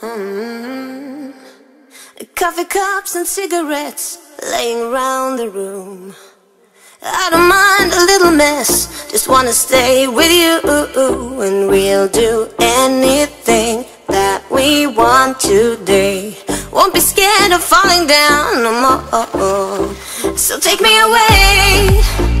Mm. Coffee cups and cigarettes laying around the room. I don't mind a little mess, just wanna stay with you, and we'll do anything that we want today. Won't be scared of falling down no more. So take me away,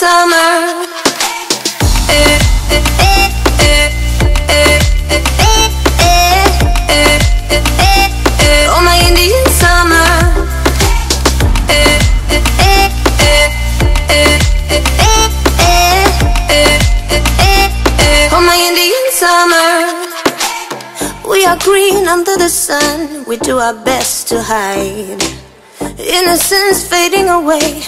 summer. Oh, my Indian summer. Oh, my Indian summer. We are green under the sun. We do our best to hide. Innocence fading away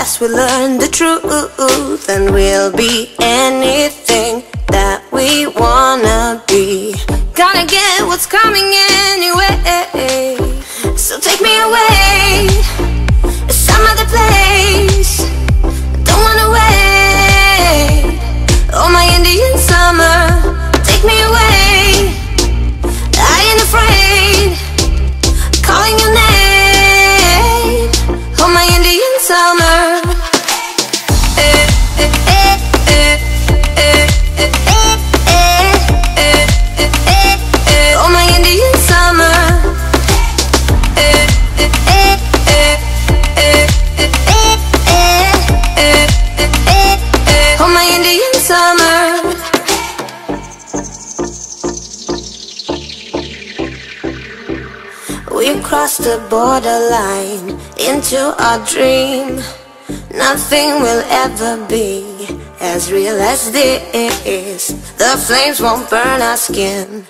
as we learn the truth, and we'll be anything that we wanna be. Gotta get what's coming anyway. So take me away, some other place. Don't wanna wait. Oh, my Indian summer, take me away. I ain't afraid, calling your name. Oh, my Indian summer. We crossed the borderline into our dream. Nothing will ever be as real as this. The flames won't burn our skin.